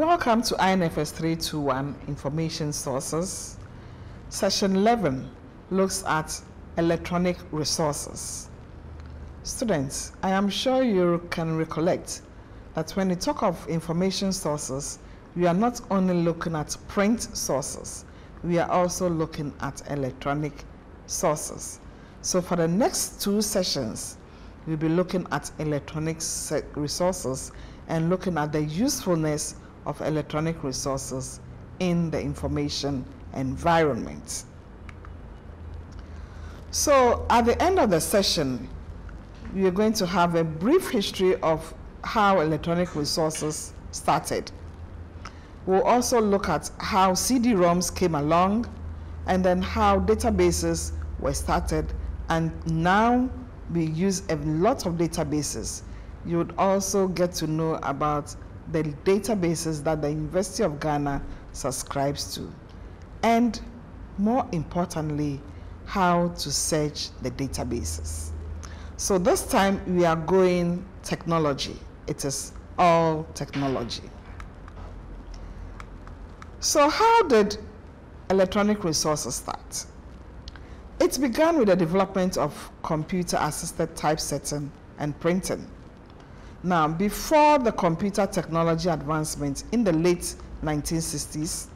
Welcome to INFS 321 Information Sources. Session 11 looks at electronic resources. Students, I am sure you can recollect that when we talk of information sources, we are not only looking at print sources, we are also looking at electronic sources. So for the next two sessions, we'll be looking at electronic resources and looking at the usefulness of electronic resources in the information environment. So at the end of the session, we are going to have a brief history of how electronic resources started. We'll also look at how CD-ROMs came along and then how databases were started and now we use a lot of databases. You would also get to know about the databases that the University of Ghana subscribes to. And more importantly, how to search the databases. So this time we are going technology. It is all technology. So how did electronic resources start? It began with the development of computer-assisted typesetting and printing. Now, before the computer technology advancement in the late 1960s,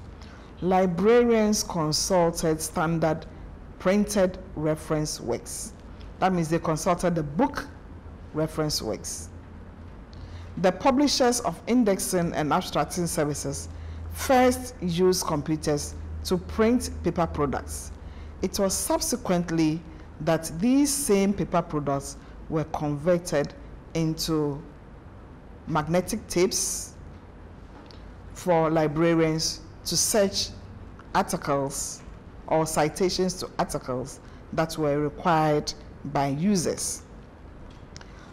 librarians consulted standard printed reference works. That means they consulted the book reference works. The publishers of indexing and abstracting services first used computers to print paper products. It was subsequently that these same paper products were converted into magnetic tapes for librarians to search articles or citations to articles that were required by users.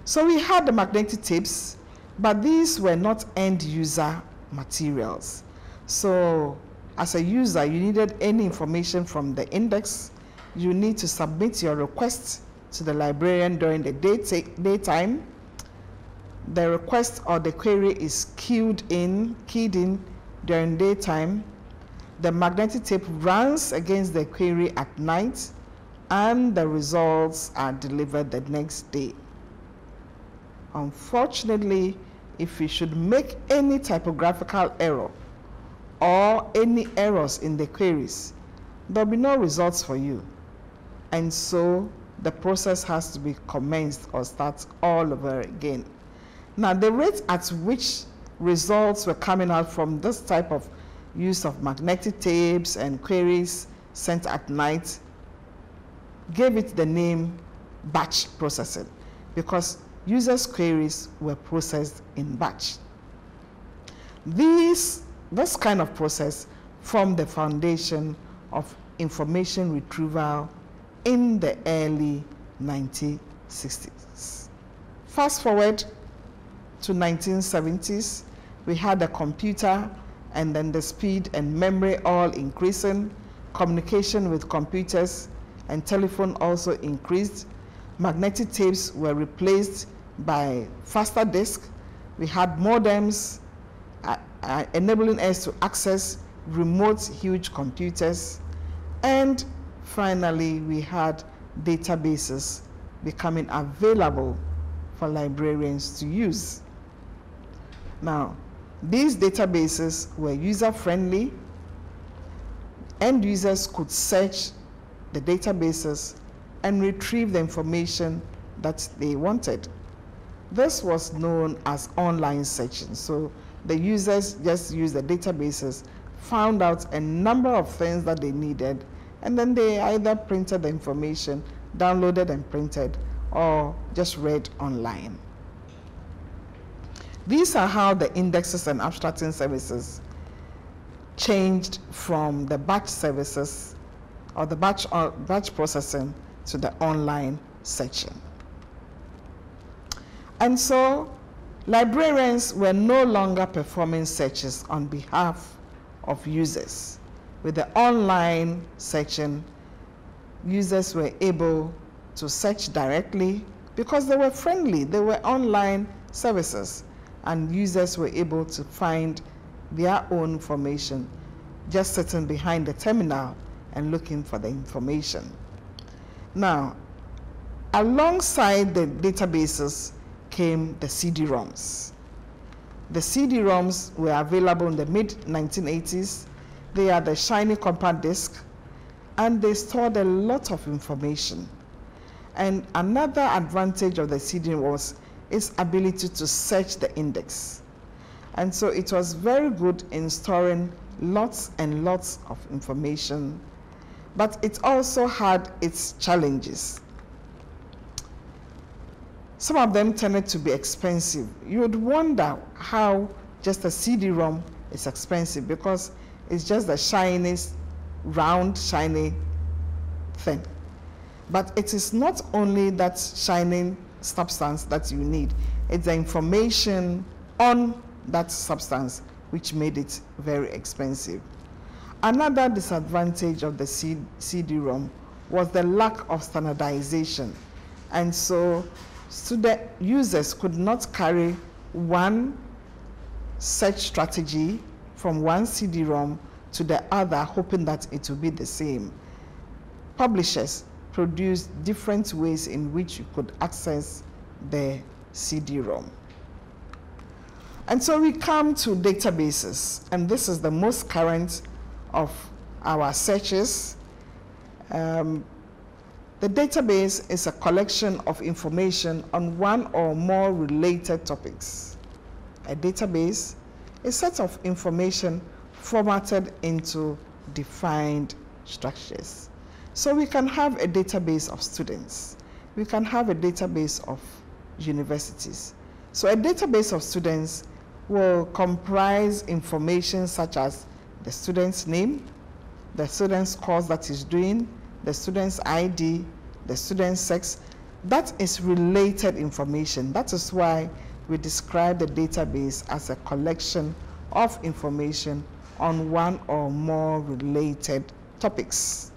So we had the magnetic tapes, but these were not end user materials. So as a user, you needed any information from the index, you need to submit your request to the librarian during the day daytime, the request or the query is keyed in, keyed in during daytime. The magnetic tape runs against the query at night and the results are delivered the next day. Unfortunately, if we should make any typographical error or any errors in the queries, there'll be no results for you. And so the process has to be commenced or start all over again. Now, the rate at which results were coming out from this type of use of magnetic tapes and queries sent at night gave it the name batch processing because users' queries were processed in batch. These, this kind of process formed the foundation of information retrieval in the early 1960s. Fast forward to 1970s, we had a computer and then the speed and memory all increasing. Communication with computers and telephone also increased. Magnetic tapes were replaced by faster disk. We had modems uh, uh, enabling us to access remote huge computers. And finally, we had databases becoming available for librarians to use. Now, these databases were user-friendly. End users could search the databases and retrieve the information that they wanted. This was known as online searching. So the users just used the databases, found out a number of things that they needed, and then they either printed the information, downloaded and printed, or just read online. These are how the indexes and abstracting services changed from the batch services or the batch, or uh, batch processing to the online section. And so librarians were no longer performing searches on behalf of users. With the online section, users were able to search directly because they were friendly, they were online services and users were able to find their own information, just sitting behind the terminal and looking for the information. Now, alongside the databases came the CD-ROMs. The CD-ROMs were available in the mid-1980s. They are the shiny compact disc, and they stored a lot of information. And another advantage of the CD was its ability to search the index. And so it was very good in storing lots and lots of information, but it also had its challenges. Some of them tended to be expensive. You would wonder how just a CD-ROM is expensive because it's just the shiniest, round, shiny thing. But it is not only that shining substance that you need, it's the information on that substance which made it very expensive. Another disadvantage of the CD-ROM was the lack of standardization. And so users could not carry one search strategy from one CD-ROM to the other, hoping that it will be the same. Publishers produced different ways in which you could access the CD-ROM. And so we come to databases, and this is the most current of our searches. Um, the database is a collection of information on one or more related topics. A database is a set of information formatted into defined structures. So we can have a database of students. We can have a database of universities. So a database of students will comprise information such as the student's name, the student's course that he's doing, the student's ID, the student's sex. That is related information. That is why we describe the database as a collection of information on one or more related topics.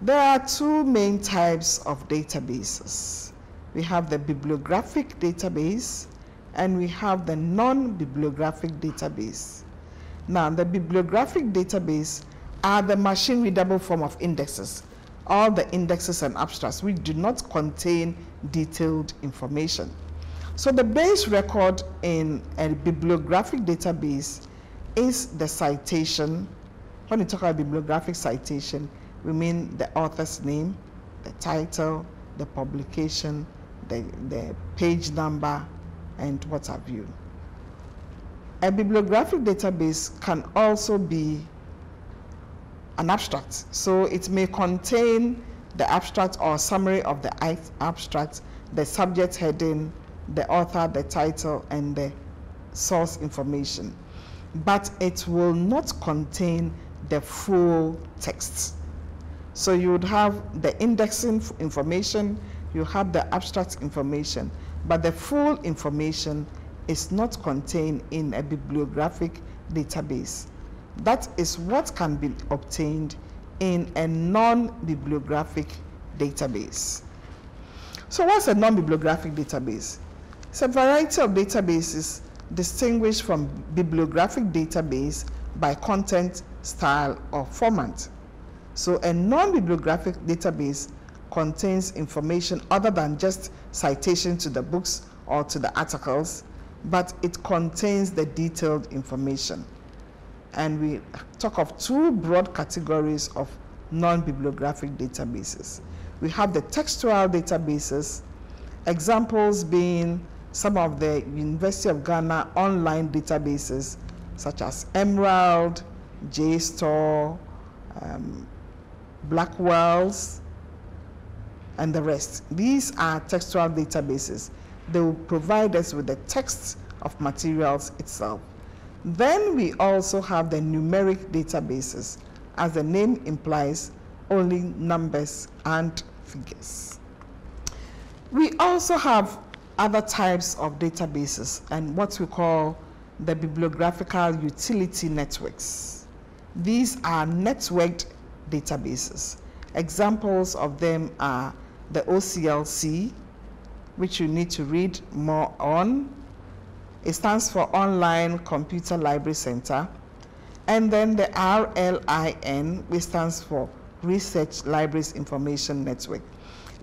There are two main types of databases. We have the bibliographic database and we have the non-bibliographic database. Now, the bibliographic database are the machine readable form of indexes, all the indexes and abstracts which do not contain detailed information. So the base record in a bibliographic database is the citation. When we talk about bibliographic citation, we mean the author's name, the title, the publication, the, the page number, and what have you. A bibliographic database can also be an abstract. So it may contain the abstract or summary of the abstract, the subject heading, the author, the title, and the source information. But it will not contain the full text. So you would have the indexing information, you have the abstract information, but the full information is not contained in a bibliographic database. That is what can be obtained in a non-bibliographic database. So what's a non-bibliographic database? It's a variety of databases distinguished from bibliographic database by content, style, or format. So a non-bibliographic database contains information other than just citation to the books or to the articles, but it contains the detailed information. And we talk of two broad categories of non-bibliographic databases. We have the textual databases, examples being some of the University of Ghana online databases, such as Emerald, JSTOR, um, Blackwell's, and the rest. These are textual databases. They will provide us with the text of materials itself. Then we also have the numeric databases. As the name implies, only numbers and figures. We also have other types of databases and what we call the bibliographical utility networks. These are networked databases. Examples of them are the OCLC, which you need to read more on. It stands for Online Computer Library Center. And then the RLIN, which stands for Research Libraries Information Network.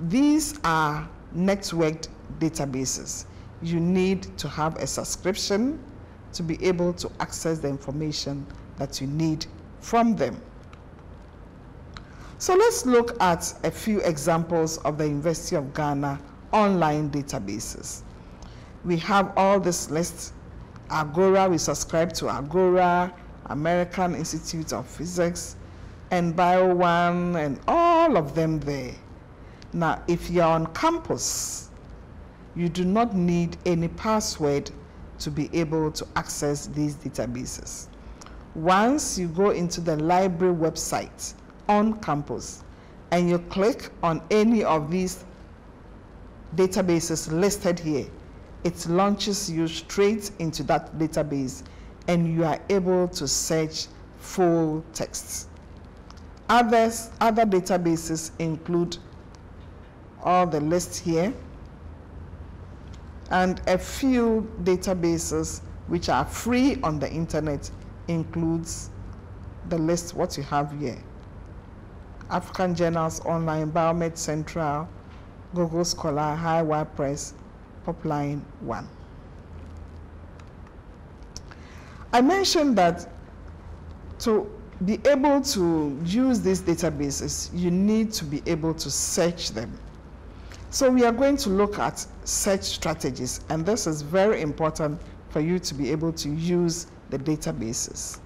These are networked databases. You need to have a subscription to be able to access the information that you need from them. So let's look at a few examples of the University of Ghana online databases. We have all this list. Agora, we subscribe to Agora, American Institute of Physics, and BioOne, and all of them there. Now, if you're on campus, you do not need any password to be able to access these databases. Once you go into the library website on campus and you click on any of these databases listed here, it launches you straight into that database and you are able to search full texts. Others, other databases include all the lists here and a few databases which are free on the internet includes the list what you have here. African Journals Online, Biomed Central, Google Scholar, HighWire Press, Popline 1. I mentioned that to be able to use these databases, you need to be able to search them. So we are going to look at search strategies, and this is very important for you to be able to use the databases.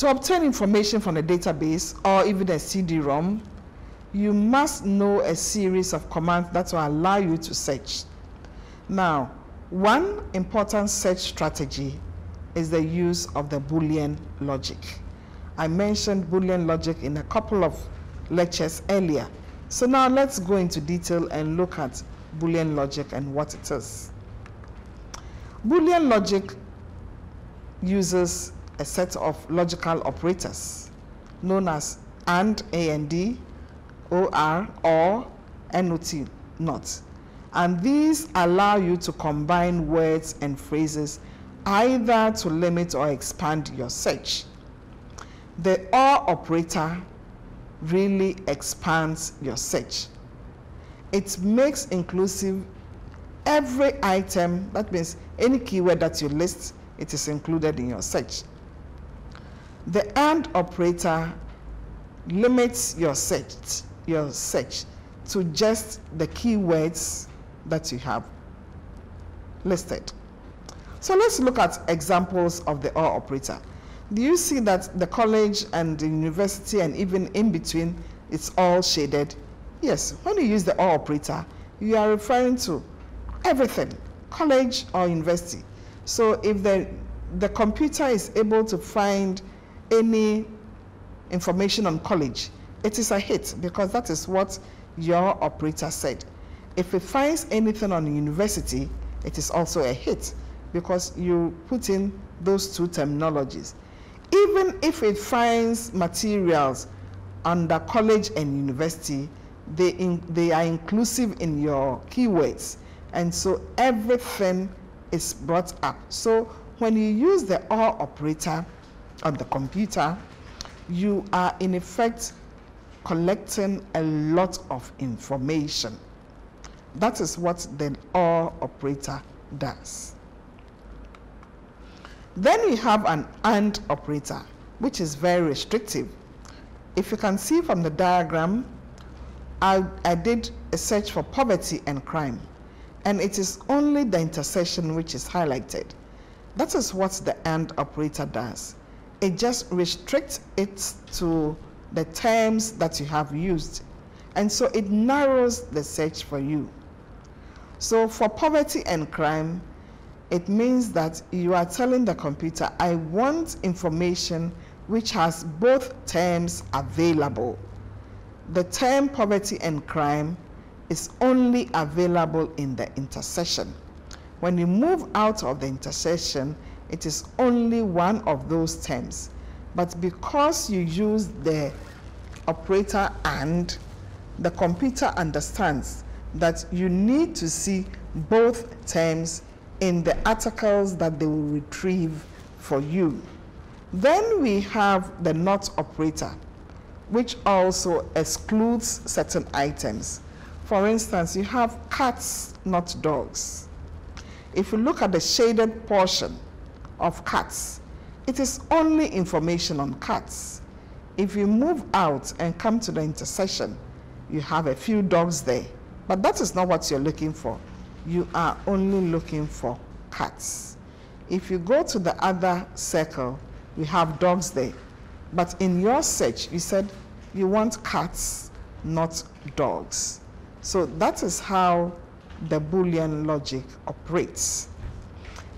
To obtain information from the database or even a CD-ROM, you must know a series of commands that will allow you to search. Now, one important search strategy is the use of the Boolean logic. I mentioned Boolean logic in a couple of lectures earlier. So now let's go into detail and look at Boolean logic and what it is. Boolean logic uses a set of logical operators known as AND, and OR, or NOT, not. And these allow you to combine words and phrases either to limit or expand your search. The OR operator really expands your search. It makes inclusive every item, that means any keyword that you list, it is included in your search. The AND operator limits your search, your search to just the keywords that you have listed. So let's look at examples of the OR operator. Do you see that the college and the university and even in between, it's all shaded? Yes, when you use the OR operator, you are referring to everything, college or university. So if the, the computer is able to find any information on college, it is a hit because that is what your operator said. If it finds anything on university, it is also a hit because you put in those two terminologies. Even if it finds materials under college and university, they, in, they are inclusive in your keywords. And so everything is brought up. So when you use the OR operator on the computer, you are in effect collecting a lot of information. That is what the OR operator does. Then we have an AND operator, which is very restrictive. If you can see from the diagram, I, I did a search for poverty and crime, and it is only the intersection which is highlighted. That is what the AND operator does. It just restricts it to the terms that you have used, and so it narrows the search for you. So for poverty and crime, it means that you are telling the computer, I want information which has both terms available. The term poverty and crime is only available in the intersection. When you move out of the intersection, it is only one of those terms. But because you use the operator and, the computer understands that you need to see both terms in the articles that they will retrieve for you. Then we have the not operator, which also excludes certain items. For instance, you have cats, not dogs. If you look at the shaded portion of cats, it is only information on cats. If you move out and come to the intersection, you have a few dogs there. But that is not what you're looking for. You are only looking for cats. If you go to the other circle, we have dogs there. But in your search, you said you want cats, not dogs. So that is how the Boolean logic operates.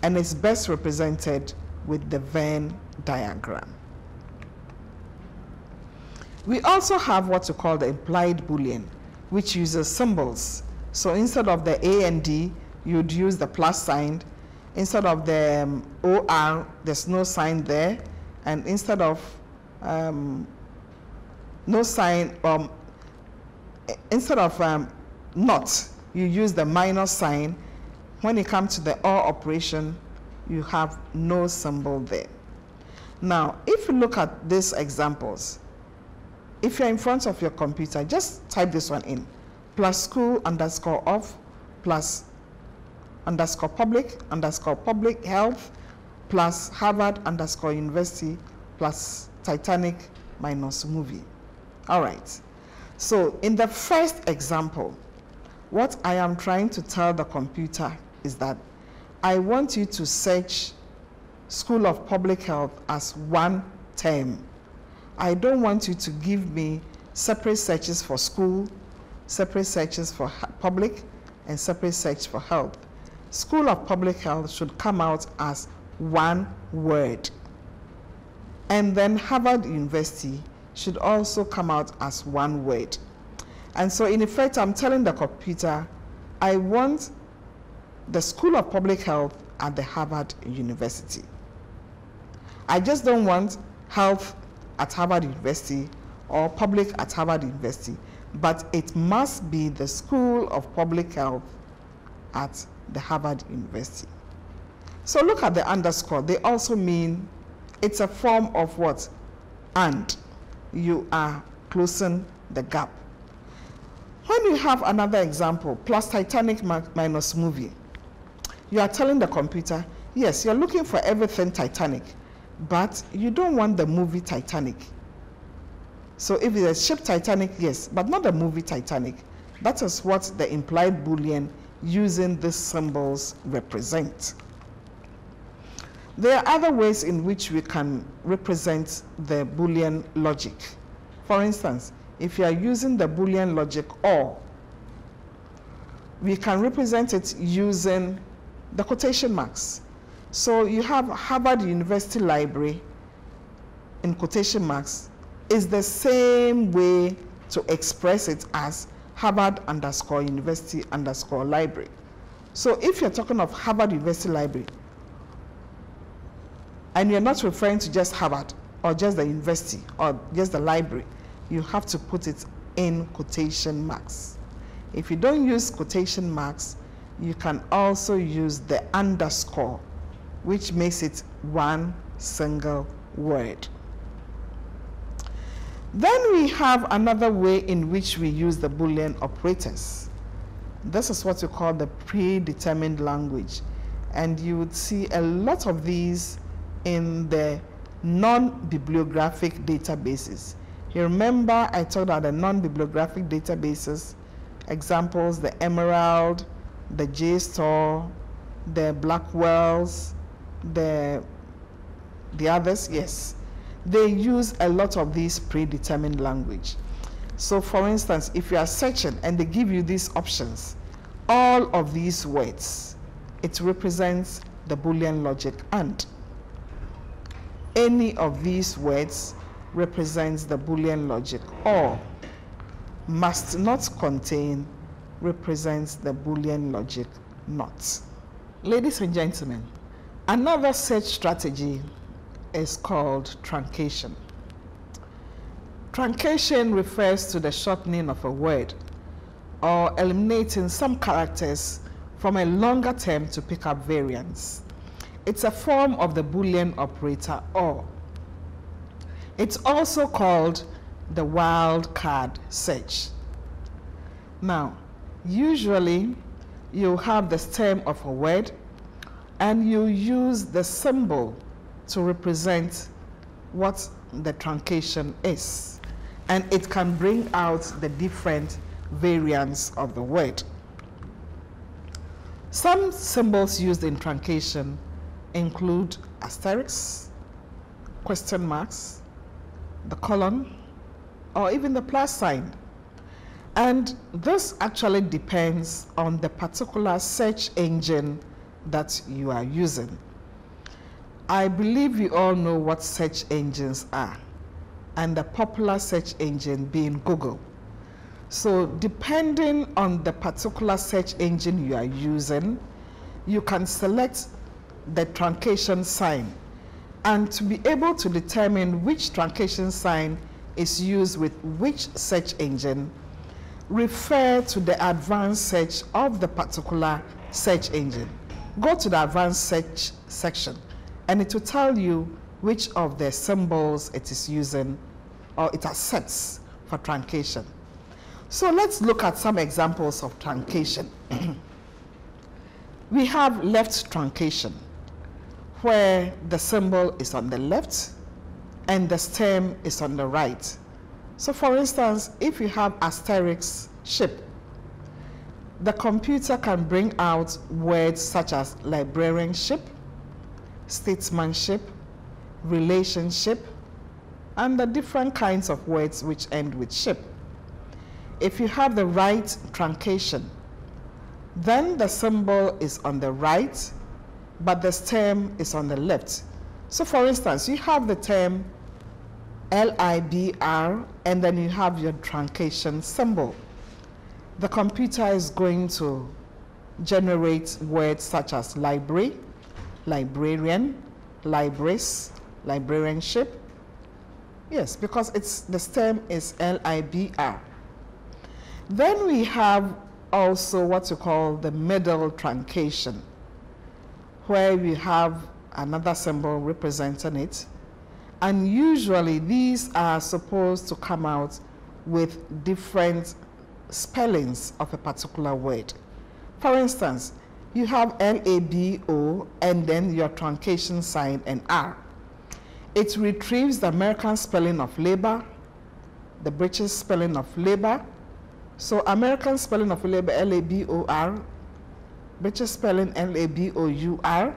And is best represented with the Venn diagram. We also have what we call the implied Boolean, which uses symbols. So instead of the A and D, you'd use the plus sign. Instead of the um, OR, there's no sign there and instead of um, no sign, um, instead of um, not, you use the minus sign. When it comes to the OR operation, you have no symbol there. Now, if you look at these examples, if you're in front of your computer, just type this one in. Plus school underscore of plus underscore public underscore public health plus Harvard underscore university plus Titanic minus movie. All right. So in the first example, what I am trying to tell the computer is that I want you to search School of Public Health as one term. I don't want you to give me separate searches for school, separate searches for public, and separate search for health. School of Public Health should come out as one word. And then Harvard University should also come out as one word. And so in effect, I'm telling the computer, I want the School of Public Health at the Harvard University. I just don't want health at Harvard University or public at Harvard University, but it must be the School of Public Health at the Harvard University. So look at the underscore. They also mean it's a form of what? And. You are closing the gap. When you have another example, plus Titanic minus movie, you are telling the computer, yes, you're looking for everything Titanic, but you don't want the movie Titanic. So if it's a ship Titanic, yes, but not the movie Titanic. That is what the implied Boolean using these symbols represent. There are other ways in which we can represent the Boolean logic. For instance, if you are using the Boolean logic or, we can represent it using the quotation marks. So you have Harvard University Library in quotation marks is the same way to express it as Harvard underscore University underscore Library. So if you're talking of Harvard University Library, and you're not referring to just Harvard or just the university or just the library, you have to put it in quotation marks. If you don't use quotation marks, you can also use the underscore, which makes it one single word. Then we have another way in which we use the Boolean operators. This is what we call the predetermined language. And you would see a lot of these in the non-bibliographic databases. You remember I talked about the non-bibliographic databases, examples, the Emerald, the JSTOR, the Blackwells, the, the others, yes. They use a lot of these predetermined language. So for instance, if you are searching and they give you these options, all of these words, it represents the Boolean logic and any of these words represents the Boolean logic or must not contain represents the Boolean logic not. Ladies and gentlemen, another search strategy is called truncation. Truncation refers to the shortening of a word or eliminating some characters from a longer term to pick up variants. It's a form of the Boolean operator OR. It's also called the wildcard search. Now, usually you have the stem of a word and you use the symbol to represent what the truncation is. And it can bring out the different variants of the word. Some symbols used in truncation include asterisks, question marks, the colon, or even the plus sign. And this actually depends on the particular search engine that you are using. I believe you all know what search engines are, and the popular search engine being Google. So depending on the particular search engine you are using, you can select the truncation sign. And to be able to determine which truncation sign is used with which search engine, refer to the advanced search of the particular search engine. Go to the advanced search section and it will tell you which of the symbols it is using or it accepts for truncation. So let's look at some examples of truncation. we have left truncation where the symbol is on the left and the stem is on the right. So for instance, if you have asterisk ship, the computer can bring out words such as librarianship, statesmanship, relationship, and the different kinds of words which end with ship. If you have the right truncation, then the symbol is on the right, but the stem is on the left. So for instance, you have the term LIBR, and then you have your truncation symbol. The computer is going to generate words such as library, librarian, libraries, librarianship. Yes, because it's the stem is LIBR. Then we have also what you call the middle truncation, where we have another symbol representing it. And usually these are supposed to come out with different spellings of a particular word. For instance, you have L-A-B-O and then your truncation sign and R. It retrieves the American spelling of labor, the British spelling of labor. So American spelling of labor, L-A-B-O-R, British spelling, L-A-B-O-U-R,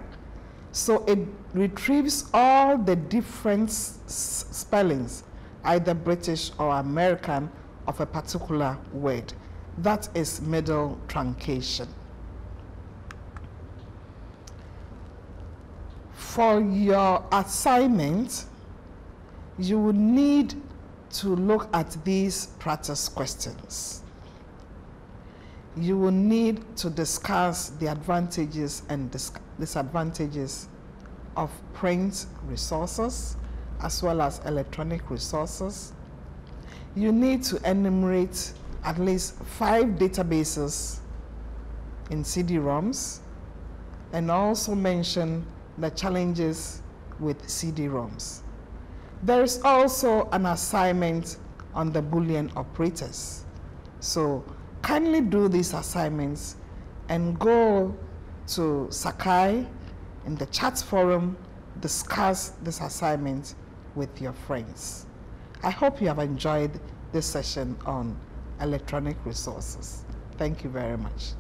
so it retrieves all the different spellings, either British or American, of a particular word. That is middle truncation. For your assignment, you will need to look at these practice questions. You will need to discuss the advantages and disadvantages of print resources as well as electronic resources. You need to enumerate at least five databases in CD-ROMs and also mention the challenges with CD-ROMs. There is also an assignment on the Boolean operators. So kindly do these assignments and go to Sakai in the chat forum, discuss this assignment with your friends. I hope you have enjoyed this session on electronic resources. Thank you very much.